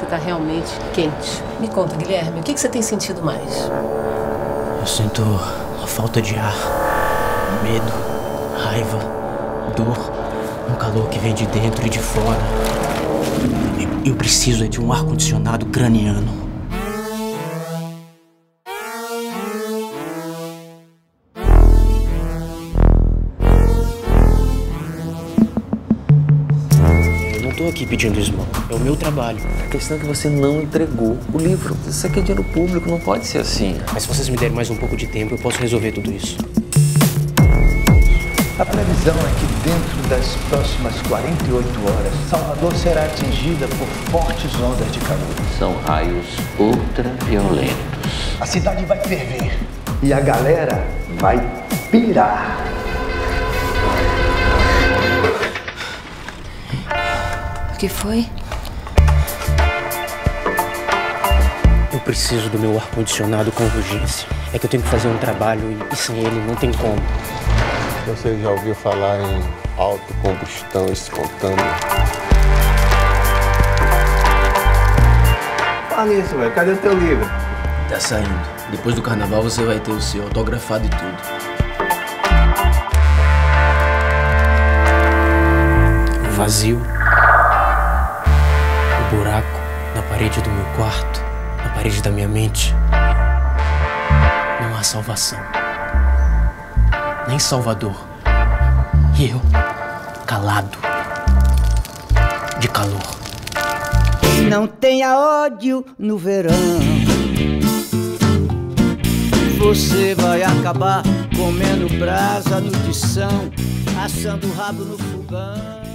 Você tá realmente quente. Me conta, Guilherme, o que, que você tem sentido mais? Eu sinto a falta de ar, medo, raiva, dor, um calor que vem de dentro e de fora. Eu preciso é de um ar-condicionado craniano. Tô aqui pedindo esmola. É o meu trabalho. A questão é que você não entregou o livro. Isso aqui é dinheiro público, não pode ser assim. Mas se vocês me derem mais um pouco de tempo, eu posso resolver tudo isso. A previsão é que dentro das próximas 48 horas, Salvador será atingida por fortes ondas de calor. São raios ultraviolentos. A cidade vai ferver e a galera vai pirar. Que foi? Eu preciso do meu ar-condicionado com urgência. É que eu tenho que fazer um trabalho e, e sem ele não tem como. Você já ouviu falar em autocombustão espontânea? Fala nisso, velho. Cadê o teu livro? Tá saindo. Depois do carnaval você vai ter o seu autografado e tudo. Vazio. Parede do meu quarto, na parede da minha mente. Não há salvação. Nem Salvador. E eu, calado. De calor. Não tenha ódio no verão. Você vai acabar comendo brasa no tição, assando o rabo no fogão.